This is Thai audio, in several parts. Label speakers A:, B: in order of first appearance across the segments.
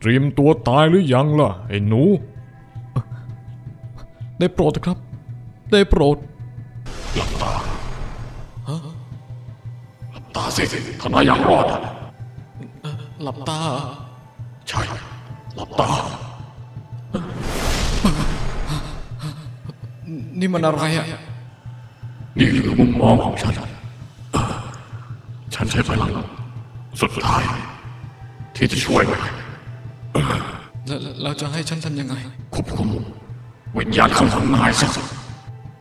A: เตรียมตัวตายหรือยังล่ะ ไอ้หนู
B: ได้โปรดเถอะครับ ได้โปรด
A: ตาสิทนายยังรอด
B: หลับตาเหรอ
A: ใช่ หลับตา
B: นี่มันอะไรอะ
A: นี่คือมุมมองของฉันเออฉันใช้พลัง สุดท้าย ที่จะช่วยไว้
B: แล้วแล้วเราจะให้ฉันทำยังไง
A: ควบคุมวิญญาณข้างหลังนายซะ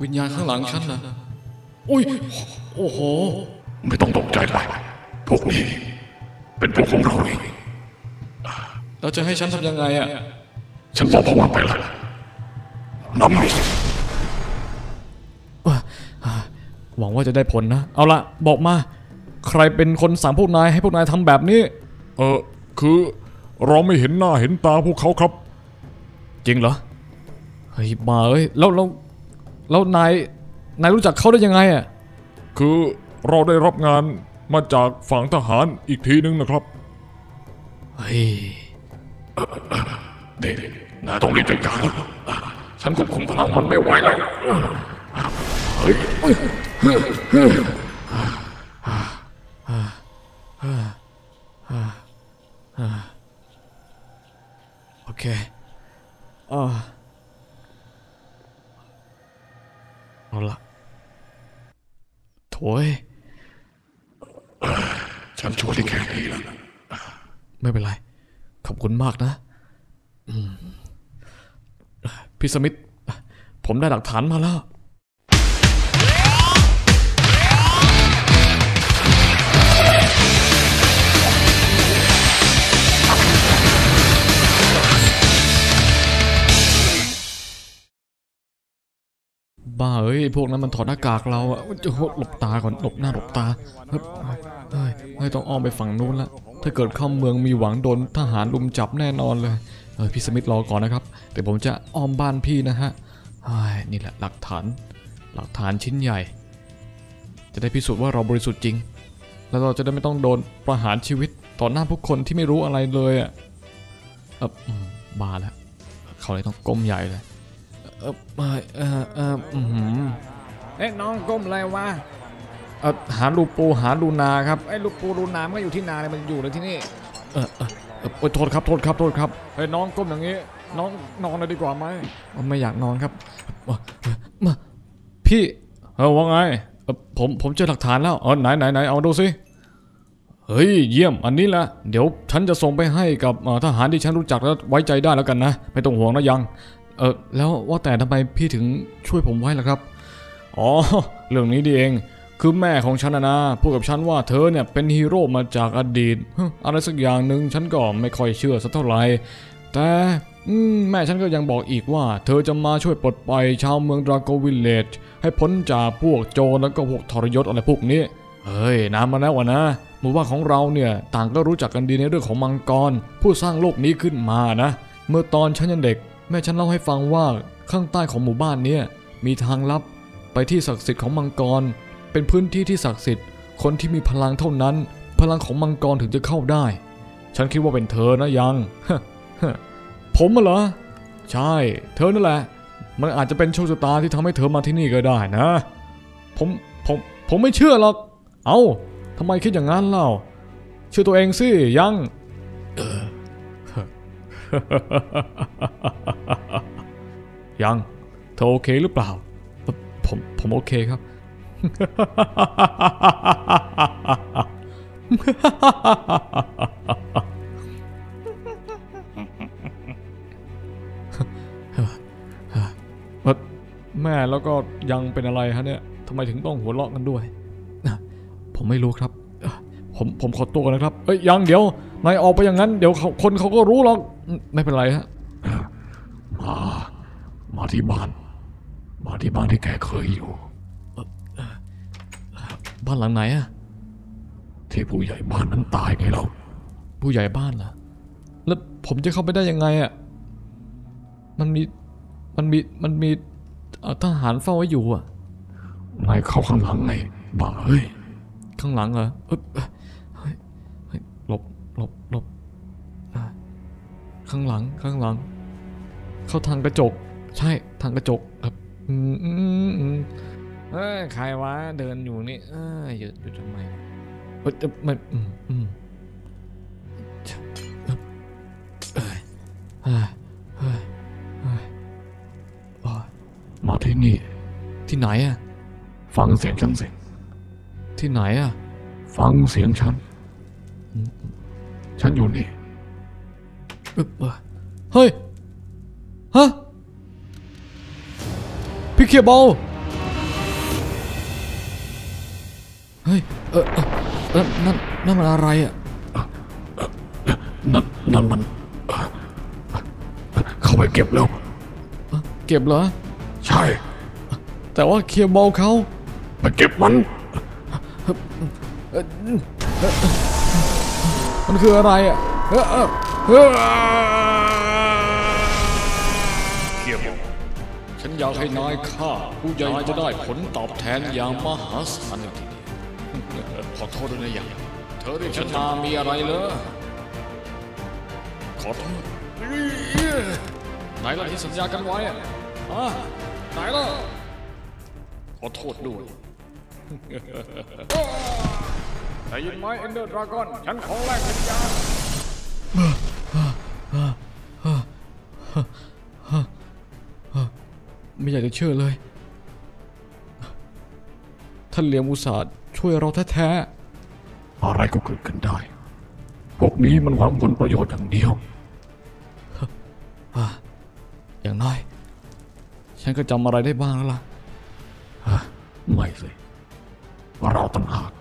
B: วิญญาณข้างหลังฉันนะอุ้ยโอ้โห
A: ไม่ต้องตกใจเลยพวกนี้ เป็นพวกของเราเอง
B: เราจะให้ฉันทำยังไงอะ
A: ฉันบอกพวกมันไปแล้วน้ำมิส
B: หวังว่าจะได้ผลนะ เอาละบอกมา ใครเป็นคนสั่งพวกนายให้พวกนายทำแบบนี้
A: เออคือเราไม่เห็นหน้าเห็นตาพวกเขาครับ
B: จริงเหรอ เฮ้ยบ้าเอ้ยแล้วแล้วแล้วนายนายรู้จักเขาได้ยังไงอะ
A: คือเราได้รับงานมาจากฝั่งทหารอีกทีนึงนะครับ
B: เฮ้ย
A: เด็กนายต้องรีบจัดการแล้วฉันควบคุมพลังมันไม่ไหวแล้วเฮ้ย
B: โอเคอ่าเอาละโถย
A: ฉันช่วยได้แค่นี้แล้ว
B: ไม่เป็นไร ขอบคุณมากนะพี่สมิธผมได้หลักฐานมาแล้ว บ้าเอ้ยพวกนั้นมันถอดหน้ากากเราอะจะหลบตาก่อนหลบหน้าหลบตาเฮ้ยเฮ้ยต้องอ้อมไปฝั่งนู้นละถ้าเกิดเข้าเมืองมีหวังโดนทหารลุมจับแน่นอนเลยเออพี่สมิธรอก่อนนะครับเดี๋ยวผมจะอ้อมบ้านพี่นะฮะเฮ้ยนี่แหละหลักฐาน หลักฐานชิ้นใหญ่ จะได้พิสูจน์ว่าเราบริสุทธิ์จริง แล้วเราจะได้ไม่ต้องโดนประหารชีวิตต่อหน้าผู้คนที่ไม่รู้อะไรเลยอะเอออืมบาแล้วเขาเลยต้องก้มใหญ่เลย เออเออเออเอออือหือเอ้ยน้องก้มอะไรวะเออหาลูกปูหาลูนาครับไอ้ลูกปูลูนามันก็อยู่ที่นาเนี่ยมันอยู่เลยที่นี่เออเออเออโอ้ยโทษครับโทษครับโทษครับเฮ้ยน้องก้มอย่างงี้ น้องนอนเลยดีกว่าไหมไม่อยากนอนครับเอ่อเอ่อมาพี่เออว่าไงเอ่อผมผมเจอหลักฐานแล้วเออไหนไหนไหนเอาดูสิเฮ้ยเยี่ยมอันนี้แหละเดี๋ยวฉันจะส่งไปให้กับเอ่อทหารที่ฉันรู้จักแล้วไว้ใจได้แล้วกันนะ ไม่ต้องห่วงนะยัง เออแล้วว่าแต่ทำไมพี่ถึงช่วยผมไว้ล่ะครับ อ๋อ เรื่องนี้นี่เอง คือแม่ของฉันนะนะพูดกับฉันว่าเธอเนี่ยเป็นฮีโร่มาจากอดีต อะไรสักอย่างหนึ่งฉันก็ไม่ค่อยเชื่อสักเท่าไหร่ แต่แม่ฉันก็ยังบอกอีกว่า เธอจะมาช่วยปลดปล่อยชาวเมือง Drago Village ให้พ้นจากพวกโจรแล้วก็พวกทรยศอะไรพวกนี้ เฮ้ยนานมาแล้ววะนะหมู่บ้านของเราเนี่ยต่างก็รู้จักกันดีในเรื่องของมังกร ผู้สร้างโลกนี้ขึ้นมานะ เมื่อตอนฉันยังเด็ก แม่ฉันเล่าให้ฟังว่าข้างใต้ของหมู่บ้านเนี้มีทางลับไปที่ศักดิ์สิทธิ์ของมังกร เป็นพื้นที่ที่ศักดิ์สิทธิ์ คนที่มีพลังเท่านั้น พลังของมังกรถึงจะเข้าได้ ฉันคิดว่าเป็นเธอนะยังผมอะเหรอ ใช่ เธอนั่นแหละ มันอาจจะเป็นโชคชะตาที่ทำให้เธอมาที่นี่ก็ได้นะ ผมผมผมไม่เชื่อหรอก เอา้าทำไมคิดอย่างนั้นเล่าเชื่อตัวเองสิยัง ยัง เธอโอเคหรือเปล่า ผม ผมโอเคครับ แม่แล้วก็ยังเป็นอะไรฮะเนี่ยทำไมถึงต้องหัวเราะกันด้วย ผมไม่รู้ครับ ผมผมขอตัวก่อนนะครับ เอ้ยยังเดี๋ยวนายออกไปอย่างนั้น เดี๋ยวเขาคนเขาก็รู้หรอกอืมไม่เป็นไรฮะ
A: มา มาที่บ้าน มาที่บ้านที่แกเคยอยู่
B: บ้านหลังไหนอะ
A: ที่ผู้ใหญ่บ้านนั้นตายไงเรา
B: ผู้ใหญ่บ้านเหรอ แล้วผมจะเข้าไปได้ยังไงอะมันมี มันมี มันมีเอ่อทหารเฝ้าไว้อยู่อะ
A: นายเข้าข้างหลังไงบ้าเฮ้ย
B: ข้างหลังเหรอเอ้ยเอ้ยเฮ้ยเฮ้ยห ลบหลหลบหลบอะข้างหลังข้างหลัง เข้าทางกระจก ใช่ทางกระจกครับอืมอืมอืมเอ้ยใครวะเดินอยู่นี่เอ้ยหยุดหยุดทำไมเอ้ยเอ้ยไม่อืมอืมเอ้ยเอ้ยเอ้ยเอ้ยโอ้ย
A: มาที่นี่
B: ที่ไหนอะ
A: ฟังเสียงฉันสิ
B: ที่ไหนอะ
A: ฟังเสียงฉัน ฉันอยู่นี่
B: อึ๊บเอ้ยเฮ้ย ฮะพี่เคียบอลเฮ้ยเออเออเออนั่นนั่นมันอะไรอะ
A: นั่นนั่นมันเอ่อเข้าไปเก็บแล้ว
B: เอ้อเก็บเหรอ
A: ใช่
B: แต่ว่าเคียร์บอลเขา
A: ไปเก็บมัน
B: มันคืออะไรอะเออเออเออ
A: เก็บ
B: ฉันอยากให้นายฆ่าผู้ใหญ่จะได้ผลตอบแทนอย่างมหาศาลเลยทีเดียวขอโทษด้วยนะอย่างเธอเรียกฉันมามีอะไรเหรอขอโทษไหนล่ะที่สัญญากันไว้อะฮะไหนล่ะขอโทษด้วย ได้ยินไหมเอนเดอร์ดราก้อน ฉันขอแลกวิญญาณไม่อยากจะเชื่อเลย ท่านเหลียมอุตสาห์ช่วยเราแท้ๆ
A: อะไรก็เกิดขึ้นได้ พวกนี้มันหวังผลประโยชน์อย่างเดียว
B: อย่างน้อย ฉันก็จำอะไรได้บ้างแล้วล่ะ
A: ไม่สิ เราต่างหาก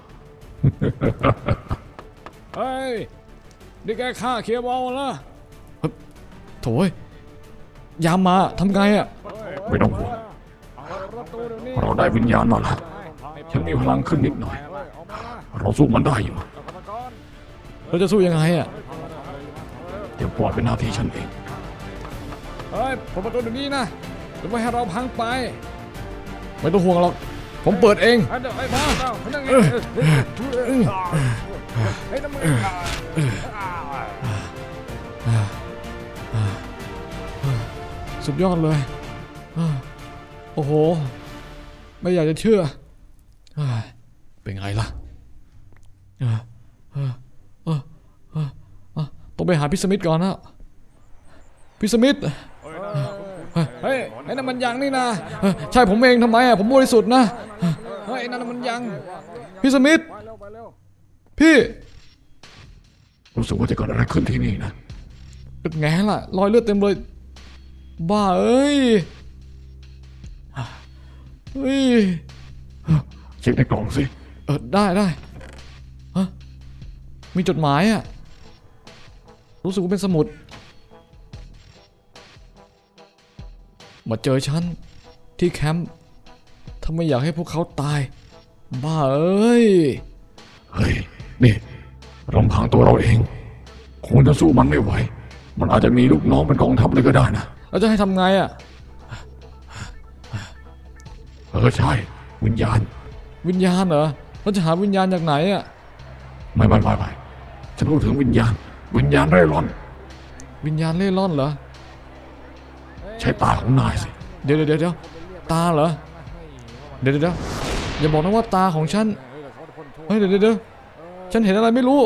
B: เฮ้ย นี่แกฆ่าเคียร์บอลนะโถ่ยยามมาทำไงอะ
A: ไม่ต้องห่วงเราได้วิญญาณมาแล้วฉันมีพลังขึ้นนิดหน่อย เราสู้มันได้อยู่
B: เราจะสู้ยังไงอะ
A: เดี๋ยวปล่อยเป็นหน้าที่ฉันเอง
B: เฮ้ยผมประตูเดี๋ยวนี้นะหรือว่าให้เราพังไป ไม่ต้องห่วงหรอก ผมเปิดเองสุดยอดเลย โอ้โห ไม่อยากจะเชื่อ เป็นไงล่ะต้องไปหาพี่สมิธก่อนนะพี่สมิธเฮ้ยไอ้นั่นมันยังนี่นะ ใช่ผมเองทำไมอะผมบริสุทธิ์นะ ฮ้ยไอ้นั่นมันยัง พี่สมิธพี่
A: รู้สึกว่าจะเกิดอะไรขึ้นที่นี่นะ
B: เป็นไงล่ะ รอยเลือดเต็มเลย บ้าเอ้ยเฮ้ย
A: เช็คในกล่องสิ
B: เออได้ได้ฮะมีจดหมายอะ รู้สึกว่าเป็นสมุด มาเจอฉันที่แคมป์ ถ้าไม่อยากให้พวกเขาตาย บ้าเอ้ย
A: เฮ้ย นี่ลำพังตัวเราเอง คงจะสู้มันไม่ไหว มันอาจจะมีลูกน้องเป็นกองทัพเลยก็ได้นะ
B: เราจะให้ทำไงอะ
A: เออใช่ วิญญาณ
B: วิญญาณเหรอเราจะหาวิญญาณจากไหนอะ
A: ไม่ไม่ไม่ไม่ฉันพูดถึงวิญญาณ วิญญาณเร่ร่อน
B: วิญญาณเล่ร่อนเหรอ
A: ใช้ตาของนายสิ
B: เดี๋ยวเดี๋ยวเดี๋ยวเดี๋ยวตาเหรอ เดี๋ยวเดี๋ยวเดี๋ยวอย่าบอกนะว่าตาของฉันเฮ้ยเดี๋ยวเดี๋ยวเดี๋ยวฉันเห็นอะไรไม่รู้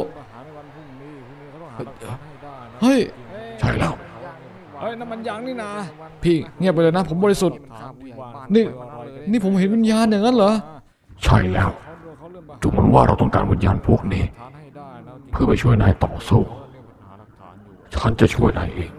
B: เฮ้ย
A: ใช่แล้ว
B: เฮ้ยน้ำมันยางนี่นาพี่เงียบไปเลยนะผมบริสุทธิ์นี่นี่ผมเห็นวิญญาณอย่างนั้นเหรอ
A: ใช่แล้วดูเหมือนว่าเราต้องการวิญญาณพวกนี้ เพื่อไปช่วยนายต่อสู้ฉันจะช่วยนายเอง